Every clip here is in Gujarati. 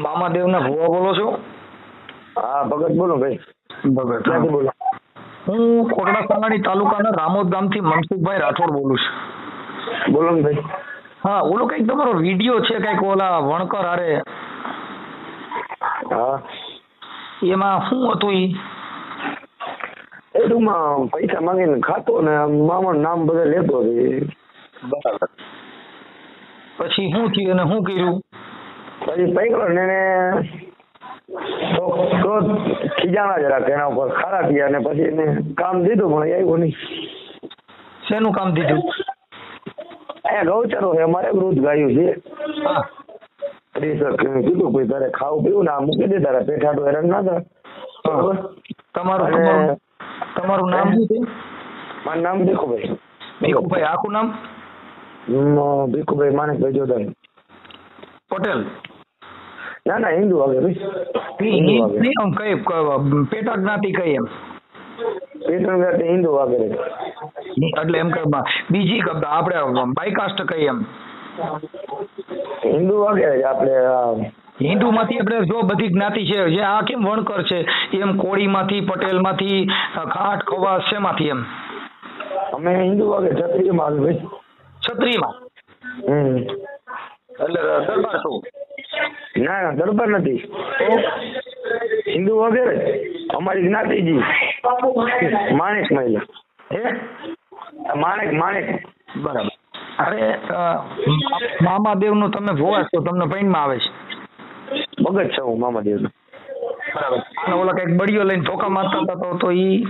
મામાદેવના ભુવા બોલો છો? હા ભગત બોલો ભાઈ. ભગત ક્યાંથી બોલો? હું કોટડા સાંગાણી તાલુકાના રામોદ ગામથી મનસુખભાઈ રાઠોડ બોલું છું. બોલો ને ભાઈ. હા ઓલો કંઈક તમારો વીડિયો છે કંઈક ઓલા વણકર હારે? હા. એમાં શું હતું ઈ? એ ટૂંકમાં પૈસા માંગીને ખાતો ને મામા નામ બધા લેતો બરાબર. પછી શું થયું અને શું કર્યું? પછી પૈકો ને તો ખીજાણા જરાક એના ઉપર ખારા થયા અને પછી એને કામ દીધું પણ આવ્યું નહીં. શેનું કામ દીધું? અહીંયા ગૌચરો છે અમારે વૃદ્ધ ગાયું છે. કીધું કોઈ તારે ખાવું પીવું ને આ મૂકી દે તારા પેઠાડું હેરાન ના થાય. તમારું તમારું નામ શું છે? મારું નામ ભીખુભાઈ. ભીખુભાઈ આખું નામ? ભીખુભાઈ માણેકભાઈ જોધાણી પટેલ. ના ના હિન્દુ નહીં કઈ પેટા જ્ઞાતિ કઈ એમ? પેટર્ન જાતે હિન્દુ વગેરે એટલે એમ કે બીજી આપણે બાયકાસ્ટ કઈ એમ? હિન્દુ વાગે આપણે હિન્દુમાંથી આપણે જો બધી જ્ઞાતિ છે જે આ કેમ વણકર છે? એમ કોળીમાંથી પટેલમાંથી ખાટ ખવાસ શેમાંથી એમ? અમે હિન્દુ વાગે ક્ષત્રિયમાં આવે. ભાઈ ક્ષત્રિયમાં હમ. એટલે દરબાર શું? ના ના દરબાર નથી. હિન્દુ વગેરે? અમારી જ્ઞાતિજી. માણેક મહિલા. હે? માણેક માણેક. બરાબર. અરે મામાદેવનું તમે ભોવા છો તમને પૈણમાં આવે છે. ભગત છે હું મામાદેવ બરાબર. અને ઓલા કંઈક બળીઓ લઈને ધોકા મારતા હતા તો તો ઈ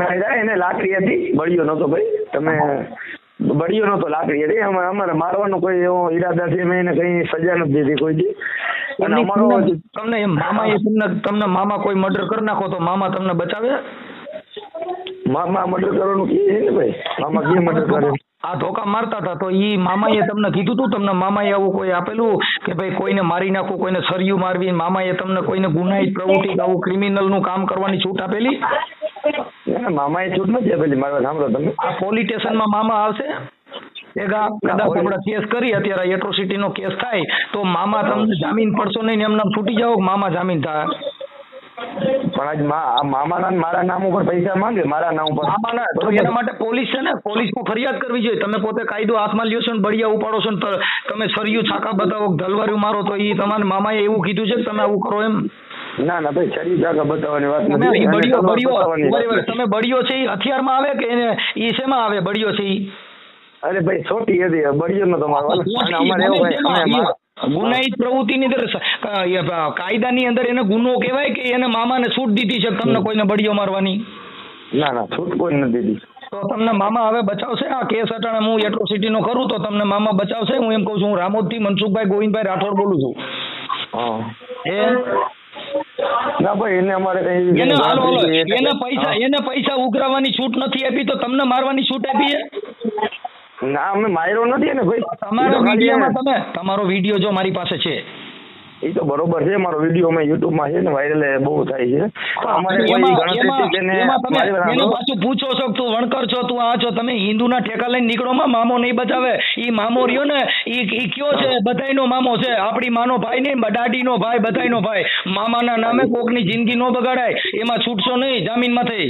મારી જાય એને લાકડી હતી બળિયો નતો ભાઈ. તમે બળિયો નતો લાકડી હતી અમારે અમારે મારવાનો કોઈ એવો ઈરાદા છે મેં એને કઈ સજા નથી દીધી કોઈ દી. અને અમારો તમને- એમ મામા એ તમને તમને મામા કોઈ મર્ડર કરી નાખો તો મામા તમને બચાવે? મામા મર્ડર કરવાનું કે છે ને ભાઈ. મામા કે મર્ડર કરે. આ ધોકા મારતા હતા તો ઈ મામાએ તમને કીધું તું તમને મામાએ આવું કોઈ આપેલું કે ભાઈ કોઈને મારી નાખવું કોઈને સરિયું મારવી મામાએ તમને કોઈને ગુનાહિત પ્રવૃત્તિ આવું ક્રિમિનલનું કામ કરવાની છૂટ આપેલી? ના, મામા એ છૂટ નથી આપેલી. મારા સાંભળો તમે. આ પોલીસ સ્ટેશનમાં મામા આવશે? કદાચ કેસ કરી અત્યારે એટ્રોસિટી નો કેસ થાય તો મામા તમને જામીન પડશો નહીં એમ નામ છૂટી જાઓ મામા જામીન થાય? પણ આજ મામાના મારા નામ ઉપર પૈસા માંગે મારા નામ ઉપર. મામાના તો એના માટે પોલીસ છે ને પોલીસમાં ફરિયાદ કરવી જોઈએ. તમે પોતે કાયદો હાથમાં લ્યો છો ને બળિયા ઉપાડો છો ને તમે સરિયું છાકા બતાવો ધલવાર્યું મારો તો એ તમારા મામાએ એવું કીધું છે કે તમે આવું કરો એમ? ના ના ભાઈ શરીર જાગા બતાવવાની વાત નથી. બળિયો બળિયો તમે બળિયો છે એ હથિયારમાં આવે કે એ શેમાં આવે બળિયો છે અરે ભાઈ છોટી હતી બળિયો નો તમારો અમારે એવું ભાઈ ગુનાહિત પ્રવૃત્તિની અંદર કાયદાની અંદર એને ગુનો કહેવાય કે એને મામાને છૂટ દીધી છે? તમને કોઈને બળિયો મારવાની? ના ના છૂટ કોઈ નથી દીધી. તો તમને મામા હવે બચાવશે? આ કેસ અટાણે હું એટ્રોસિટી નો કરું તો તમને મામા બચાવશે? હું એમ કહું છું હું રામોદથી મનસુખભાઈ ગોવિંદભાઈ રાઠોડ બોલું છું. હા. એ ના ભાઈ એને અમારે કઈ એને હાલો હાલો. એને પૈસા એને પૈસા ઉઘરાવવાની છૂટ નથી આપી તો તમને મારવાની છૂટ આપી છે? ના અમે માર્યો નથી ને ભાઈ. તમારો વિડીયોમાં તમે તમારો વીડિયો જો મારી પાસે છે. એ તો બરોબર છે મારો વીડિયો મેં યુટ્યુબમાં છે ને વાયરલ બહુ થાય છે. અમારે કોઈ ગણતરી છે ને એને. પાછું પૂછો છો તું વણકર છો તું આ છો તમે હિન્દુના ઠેકા લઈને નીકળો માં મામો નહીં બચાવે. ઈ મામો રહ્યો ને ઈ ઈ કયો છે? બધાયનો મામો છે. આપણી માનો ભાઈ નહીં દાડીનો ભાઈ બધાયનો ભાઈ. મામાના નામે કોકની જિંદગી નો બગાડાય. એમાં છૂટશો નહીં જામીનમાં થઈ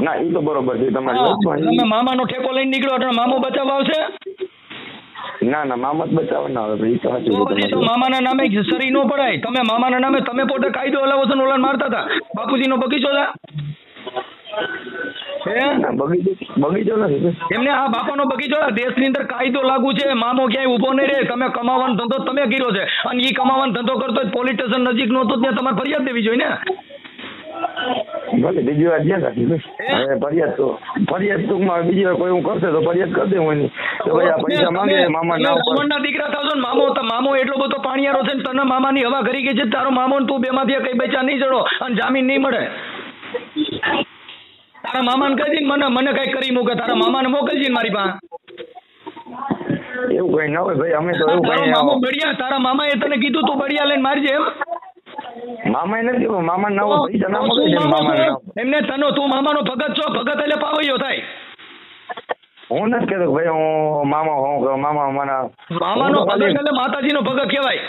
ના એ તો બરોબર છે તમારી તમે મામાનો ઠેકો લઈને નીકળો એટલે મામો બચાવ આવશે? ના ના મામત બચાવ. ના આવે તો સાચું તો. મામાના નામે સરી નો પડાય. તમે મામાના નામે તમે પોતે કાયદો હલાવો છો ને મારતા હતા. બાપુજીનો બગીચો છે. હે? ના બગીચો બગીચો નથી ભાઈ. એમને આ બાપાનો બગીચો આ દેશની અંદર કાયદો લાગુ છે. મામો ક્યાંય ઊભો નહીં રહે. તમે કમાવાનો ધંધો તમે કર્યો છે. અને ઈ કમાવાનો ધંધો કરતો પોલીસ સ્ટેશન નજીક નો ત્યાં તમારે ફરિયાદ દેવી જોઈએ ને? ભલે બીજી વાર જ્યાં રાખી હવે ફરિયાદ તો ફરિયાદ ટૂંકમાં બીજી વાર કોઈ હું કરશે તો ફરિયાદ કરી દે એની. તો ભાઈ આ પૈસા માંગે મામા ના ઉપર. દીકરા થાવ ને મામો તો મામો એટલો બધો પાણીયારો છે ને તને મામાની હવા કરી ગઈ છે તારો મામો ને તું બેમાંથી કઈ બચા નહીં ચડો અને જામીન નહીં મળે. તારા મામાને કહી દે મને મને કઈ કરી મૂકે તારા મામાને મોકલજે મારી પાસે. એવું કઈ ના હોય ભાઈ અમે તો એવું તારો કઈ મામો બળિયા તારા મામાએ તને કીધું તું બળિયા લઈને મારજે એમ. મામા નથી મામા ના હોય પૈસા ના તું મામા નો ના એમને તનો તું મામાનો ભગત છો? ભગત એટલે પાવૈયો થાય. હું નથી કહેતો કે ભાઈ હું મામા હું મામા મારા મામાનો નો ભગત એટલે માતાજીનો ભગત કહેવાય.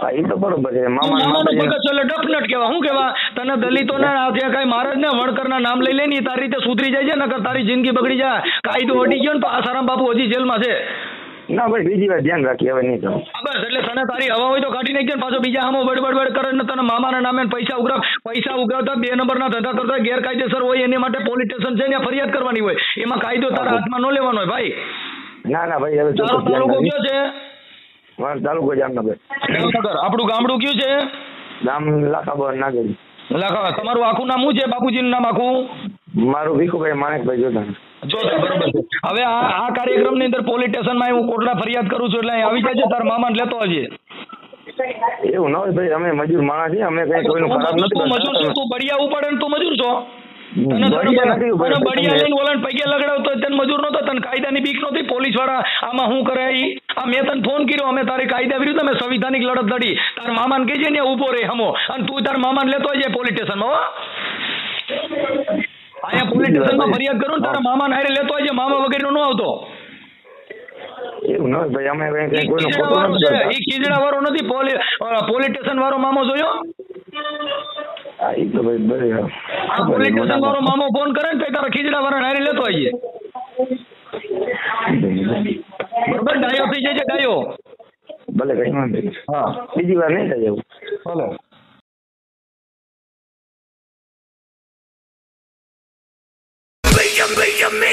હા એ તો બરોબર છે. મામા મામાનો ભગત એટલે ડફનટ કહેવા શું કહેવા તને દલિતોના હાથે કઈ મહારાજ ને વણકરના નામ લઈ લે ને તારી રીતે સુધરી જાય છે નકર તારી જિંદગી બગડી જાય. કાયદો હટી ગયો ને તો આસારામ બાપુ હજી જેલમાં છે. ના ભાઈ બીજી વાર ધ્યાન રાખી હવે નહીં બસ એટલે તને તારી હવા હોય તો કાઢી નાખજે પાછો બીજા હામો બડ બડ બડ કરે ને તને મામાના નામે પૈસા ઉઘરાવ. પૈસા ઉઘરાવતા બે નંબરના ધંધા કરતા ગેરકાયદેસર હોય એની માટે પોલીસ સ્ટેશન છે ને ફરિયાદ કરવાની હોય. એમાં કાયદો તારા હાથમાં ન લેવાનો હોય ભાઈ. ના ના ભાઈ હવે તારો તાલુકો કયો છે? મારો તાલુકો જામનગર. જામનગર. આપણું ગામડું કયું છે? ગામ લાખાબર નાગરી. લાખા તમારું આખું નામ શું છે બાપુજીનું નામ આખું? મારું ભીખુભાઈ માણેકભાઈ જોતા જો બરોબર છે. હવે આ આ કાર્યક્રમની અંદર પોલીસ સ્ટેશનમાં હું કોટડા ફરિયાદ કરું છું એટલે આવી જાય છે મામા લેતો આવજે. એવું ના હોય ભાઈ અમે મજૂર માણસ છીએ અમે કઈ કોઈનું ખરાબ નથી તું મજૂર છો તું બળિયા ઉપાડે ને તું મજૂર છો. તને બળિયા લઈને ઓલાને પગે લગાડતો તને મજૂર નતો તને કાયદાની બીક નહોતી પોલીસવાળા આમાં શું કરે ઈ? આ મેં તને ફોન કર્યો અમે તારી કાયદા વિરુદ્ધ અમે સંવિધાનિક લડત લડી. તાર મામાને કહેજે ને ઊભો રે હમો. અને તું તાર મામાને લેતો આવજે પોલીસ સ્ટેશનમાં હો. અહીંયા પોલીસ સ્ટેશનમાં ફરિયાદ કરો ને તારા મામા નાયરે લેતો આવજે મામા વગેરેનો નો આવતો. એવું ન ભાઈ અમે કઈ કોઈનું ખીજડા વાળો નથી ઈ ખીજડા વાળો નથી પોલી પોલીસ સ્ટેશન વાળો મામો જોયો? આ તો ભાઈ આ પોલીસ સ્ટેશન વાળો મામો ફોન કરે ને તારા ખીજડા વાળા હારે લેતો આવજે. બરોબર ડાયો થઈ જાય છે ડાયો. ભલે કઈ વાંધો હા. બીજી વાર નહીં થાય એવું. ભલે. to me, to me.